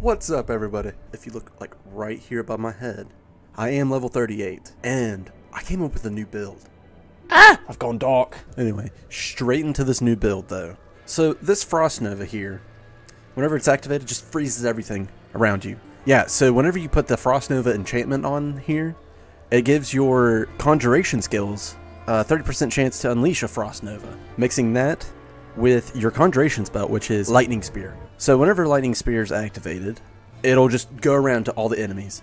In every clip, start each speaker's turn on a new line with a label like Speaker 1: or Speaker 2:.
Speaker 1: What's up, everybody? If you look like right here above my head, I am level 38, and I came up with a new build. Ah! I've gone dark. Anyway, straight into this new build, though. So, this Frost Nova here, whenever it's activated, just freezes everything around you. Yeah, so whenever you put the Frost Nova enchantment on here, it gives your conjuration skills a 30% chance to unleash a Frost Nova, mixing that with your conjuration spell, which is Lightning Spear. So whenever Lightning Spear is activated, it'll just go around to all the enemies,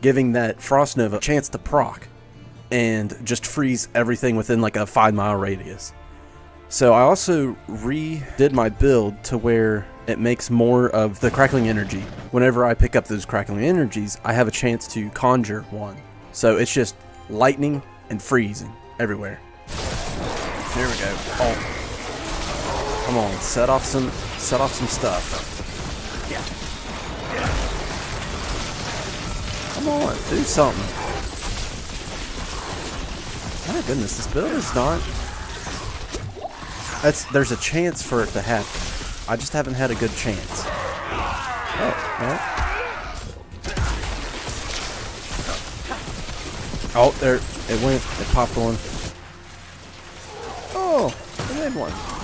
Speaker 1: giving that Frost Nova a chance to proc and just freeze everything within like a five mile radius. So I also redid my build to where it makes more of the crackling energy. Whenever I pick up those crackling energies, I have a chance to conjure one. So it's just lightning and freezing everywhere. There we go. Oh. Come on, set off some set off some stuff. Come on, do something. My goodness, this build is not that's there's a chance for it to happen. I just haven't had a good chance. Oh, well. Oh, there it went. It popped one. Oh, I made one.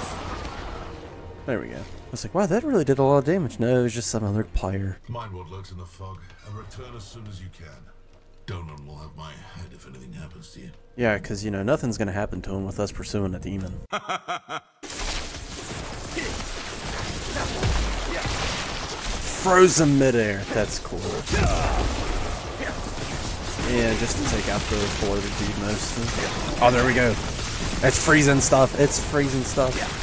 Speaker 1: There we go. I was like, wow, that really did a lot of damage. No, it was just some other player.
Speaker 2: Mind what lurks in the fog, and return as soon as you can. Donan will have my head if anything happens to you.
Speaker 1: Yeah, because, you know, nothing's going to happen to him with us pursuing a demon. Frozen midair. That's cool. Yeah, just to take out the floater dude most. Oh, there we go. It's freezing stuff. It's freezing stuff.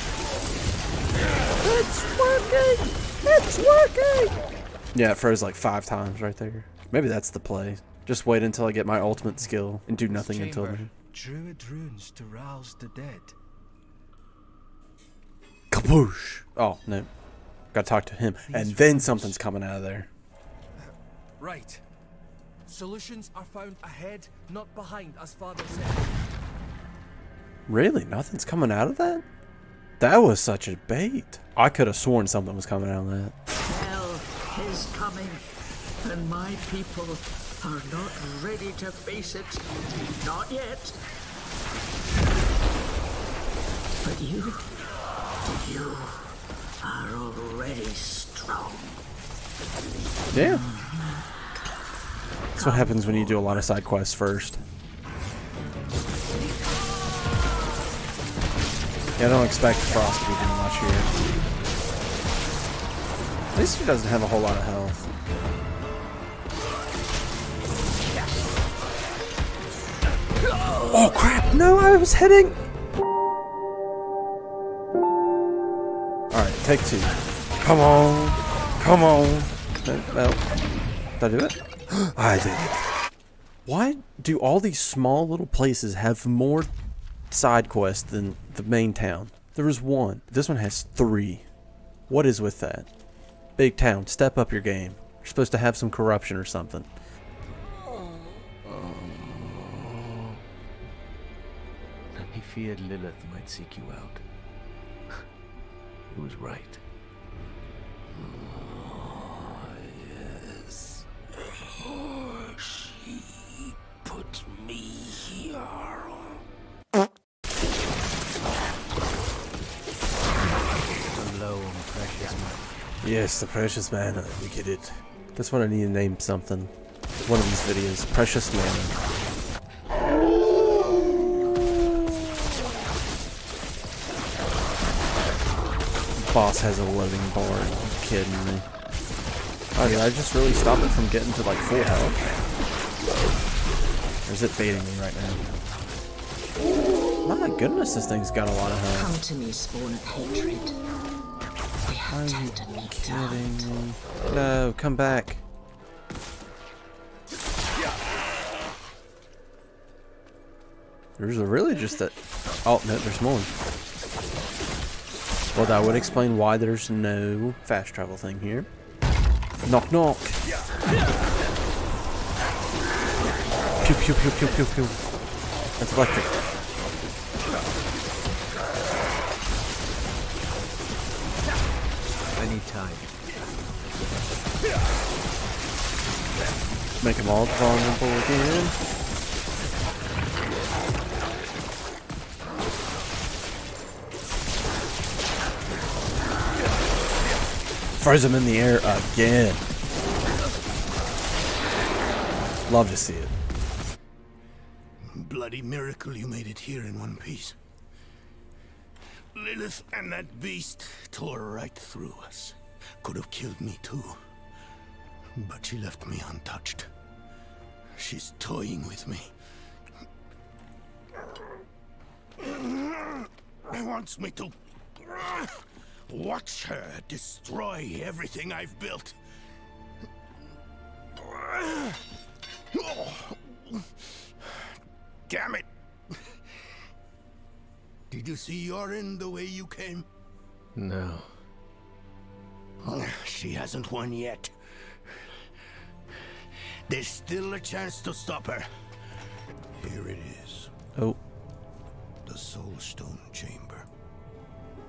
Speaker 1: It's working! It's working! Yeah, it froze like five times right there. Maybe that's the play. Just wait until I get my ultimate skill and do nothing until then.
Speaker 3: Druid runes to rouse the dead.
Speaker 1: Kaboosh! Oh, no. Gotta talk to him. And then something's coming out of there.
Speaker 3: Right. Solutions are found ahead, not behind, as father said.
Speaker 1: Really? Nothing's coming out of that? That was such a bait. I could have sworn something was coming out of that.
Speaker 4: Hell is coming, and my people are not ready to face it. Not yet. But you, you are already strong.
Speaker 1: Yeah. That's what happens when you do a lot of side quests first. Yeah, I don't expect Frost to be doing much here. At least he doesn't have a whole lot of health. Oh crap! No, I was hitting! Alright, take two. Come on! Come on! No. Did I do it? I did. Why do all these small little places have more side quests than the main town? There is one. This one has three. What is with that? Big town, step up your game. You're supposed to have some corruption or something.
Speaker 5: He feared Lilith might seek you out. He was right.
Speaker 4: Yes,
Speaker 1: the precious mana. We get it. That's what I need to name something. One of these videos. Precious mana. Boss has a living bar. Are you kidding me? Oh, did I just really stop it from getting to like full health? Or is it baiting me right now? My goodness, this thing's got a lot of health.
Speaker 4: Come to me, spawn of hatred.
Speaker 1: Are you kidding me? No, come back. There's a really just a... Oh, no, there's more. Well, that would explain why there's no fast travel thing here. Knock, knock. Pew, pew, pew, pew, pew, pew. That's electric.
Speaker 5: Time.
Speaker 1: Make them all vulnerable again. Throws them in the air again. Love to see it.
Speaker 6: Bloody miracle you made it here in one piece. Lilith and that beast tore right through us. Could have killed me too. But she left me untouched. She's toying with me. She wants me to watch her destroy everything I've built. Damn it! Did you see Yorin the way you came?
Speaker 5: No.
Speaker 6: She hasn't won yet. There's still a chance to stop her. Here it is.
Speaker 1: Oh,
Speaker 6: The Soul Stone Chamber.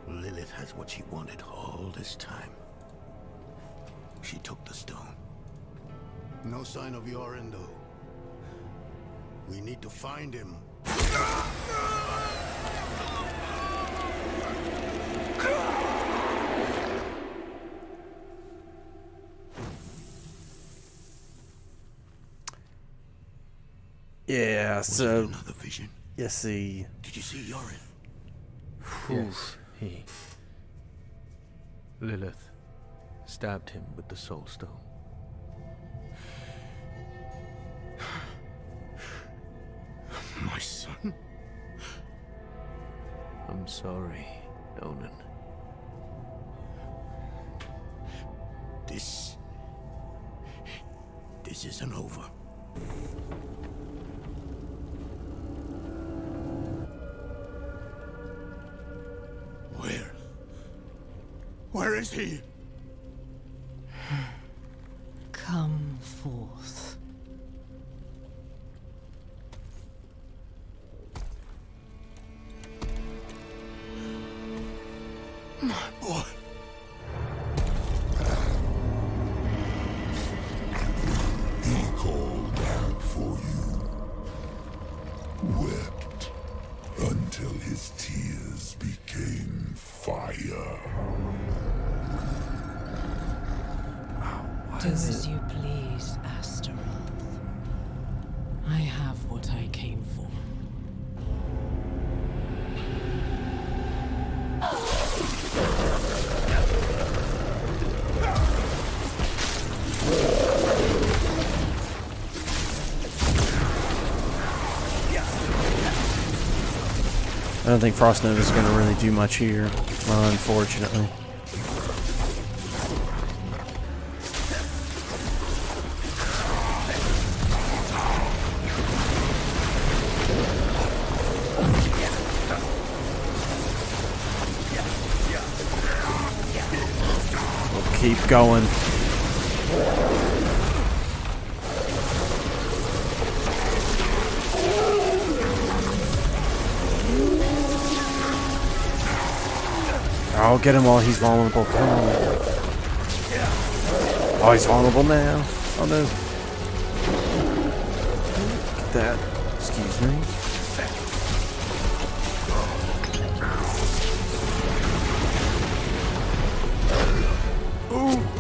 Speaker 6: Lilith has what she wanted all this time. She took the stone. No sign of Yorin, though. We need to find him.
Speaker 1: Yeah.
Speaker 6: Was it
Speaker 1: So
Speaker 6: another vision.
Speaker 1: you see,
Speaker 6: Did you see Yorin?
Speaker 5: Yes, he. Lilith stabbed him with the Soul Stone.
Speaker 6: My son?
Speaker 5: I'm sorry, Donan.
Speaker 6: This... This isn't over. Where is he?
Speaker 7: Come forth.
Speaker 6: My boy.
Speaker 7: Do as you please, Astaroth. I have what I came for.
Speaker 1: I don't think Frost Nova is going to really do much here, unfortunately. Keep going. I'll get him while he's vulnerable. Come on. Oh, he's vulnerable now. Oh no. Get that. Excuse me.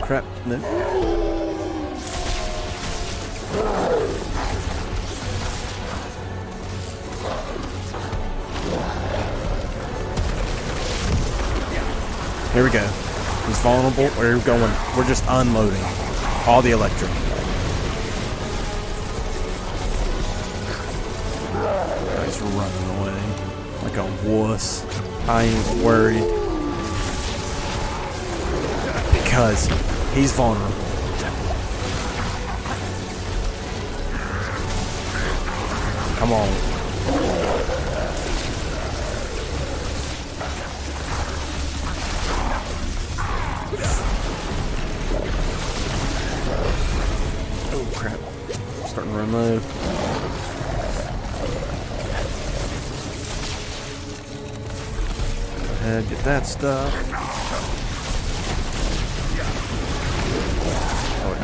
Speaker 1: Crap. No. Here we go. He's vulnerable. We're going. We're just unloading all the electric. He's running away like a wuss. I ain't worried because he's vulnerable. Come on. Oh crap. Starting to run low. Go ahead, get that stuff.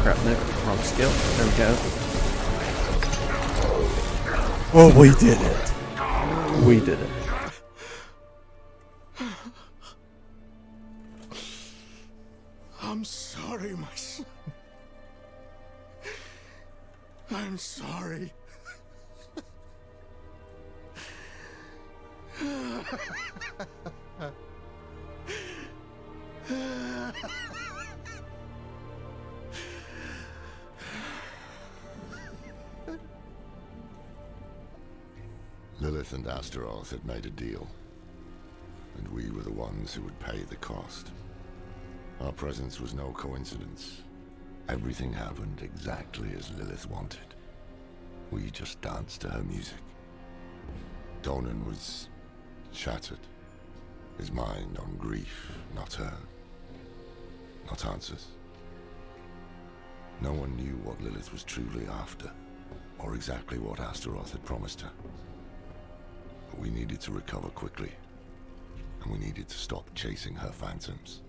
Speaker 1: Crap, no, wrong skill. There we go. Oh, we did it. We did it.
Speaker 8: I'm sorry, my son. I'm sorry. Lilith and Astaroth had made a deal, and we were the ones who would pay the cost. Our presence was no coincidence. Everything happened exactly as Lilith wanted. We just danced to her music. Donan was shattered. His mind on grief, not her. Not answers. No one knew what Lilith was truly after, or exactly what Astaroth had promised her. But we needed to recover quickly, and we needed to stop chasing her phantoms.